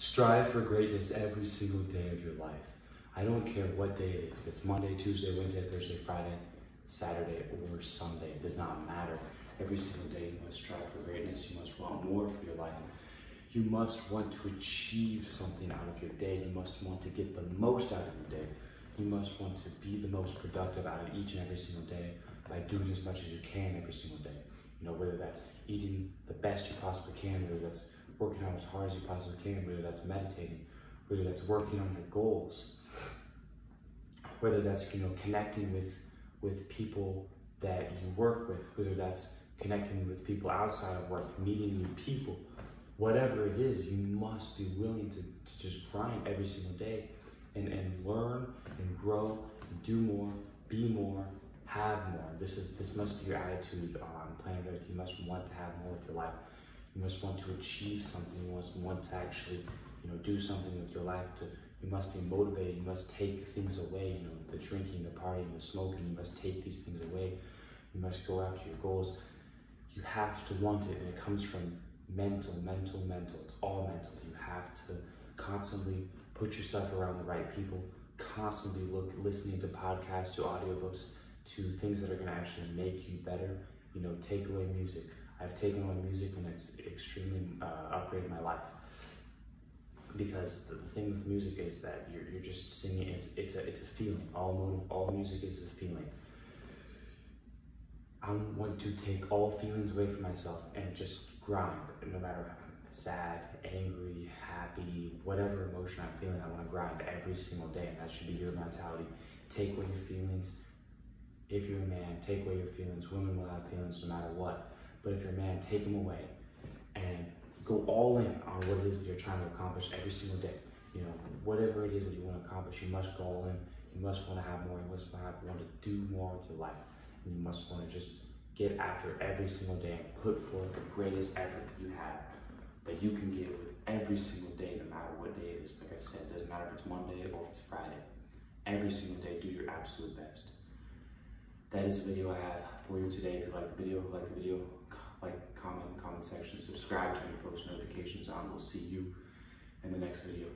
Strive for greatness every single day of your life. I don't care what day it is. If it's Monday, Tuesday, Wednesday, Thursday, Friday, Saturday, or Sunday. It does not matter. Every single day you must strive for greatness. You must want more for your life. You must want to achieve something out of your day. You must want to get the most out of your day. You must want to be the most productive out of each and every single day by doing as much as you can every single day. You know, whether that's eating the best you possibly can, whether that's working out as hard as you possibly can, whether that's meditating, whether that's working on your goals, whether that's you know connecting with with people that you work with, whether that's connecting with people outside of work, meeting new people, whatever it is, you must be willing to, to just grind every single day and, and learn and grow and do more, be more, have more. This is this must be your attitude on planet Earth. You must want to have more with your life. You must want to achieve something. You must want to actually, you know, do something with your life. To you must be motivated. You must take things away. You know, the drinking, the partying, the smoking. You must take these things away. You must go after your goals. You have to want it, and it comes from mental, mental, mental. It's all mental. You have to constantly put yourself around the right people. Constantly look, listening to podcasts, to audiobooks, to things that are going to actually make you better. You know, take away music I've taken on music and it's extremely uh, upgraded my life. Because the thing with music is that you're, you're just singing, it's, it's, a, it's a feeling. All, all music is a feeling. I want to take all feelings away from myself and just grind, no matter how sad, angry, happy, whatever emotion I'm feeling, I want to grind every single day, and that should be your mentality. Take away your feelings. If you're a man, take away your feelings. Women will have feelings no matter what. But if you're a man, take them away and go all in on what it is that you're trying to accomplish every single day. You know, whatever it is that you want to accomplish, you must go all in. You must want to have more. You must want to do more with your life. And you must want to just get after every single day and put forth the greatest effort that you have that you can give with every single day, no matter what day it is. Like I said, it doesn't matter if it's Monday or if it's Friday. Every single day, do your absolute best. That is the video I have for you today. If you like the video, like the video, like, comment comment section, subscribe, turn your post notifications on. We'll see you in the next video.